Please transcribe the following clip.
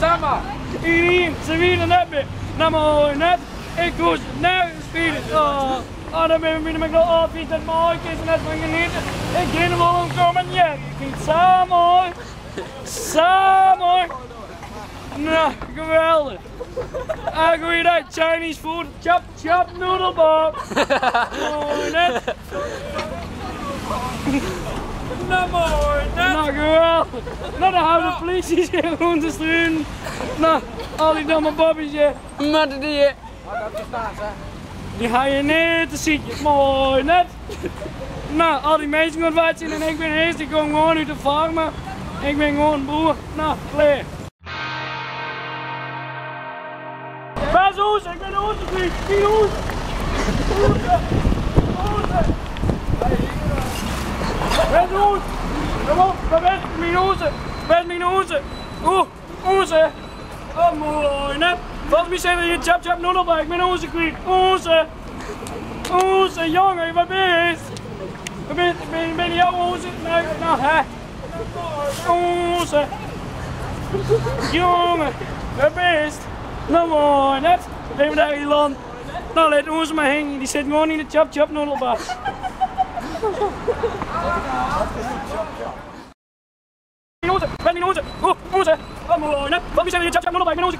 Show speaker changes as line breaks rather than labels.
Samen.
Iedereen, ze winnen net meer. Nou mooi, net. Ik koos nergens spelen. Oh, oh dan ben ik met mijn vind het mooi, is net van genieten. Ik ga hem wel komen, ja. Ik vind het zo mooi. Zo mooi. Nou, geweldig. Ah, goeiedag, Chinese food. Chop, chop, noedelbob. Mooi, net.
Nou net.
Nou, geweldig. Nou, dan houden de politie zich rond te struinen. Nou, al die domme ja.
Maar die...
Die ga je niet te zien. Mooi, net. Nou, al die mensen gaan wat zien en ik ben eerst, ik kom gewoon uit de farmen. Ik ben gewoon boer. Nou, klaar. Waar is Oes? Ik ben Oes geklikt. Wie Oes? Oes. Oes. Waar is Oes? Kom op, waar is mijn Oes? Oes? Oeh, Oes. Oh, mooi, net. Volgens mij zijn er hier chap noodle ik ben Oes geklikt. Oes. Oes, jongen, waar ben je? Ben? Ben, ben jouw Oes? Nou, nou, hè. Oes. Jongen, waar ben? Nou mooi, net. Even daar in land. Nou, laat ons maar heen. Die zit gewoon in de chap chap noedelbak. Minuten, vijf minuten. Oeh, onze. Wat mooi, net. Wat zijn we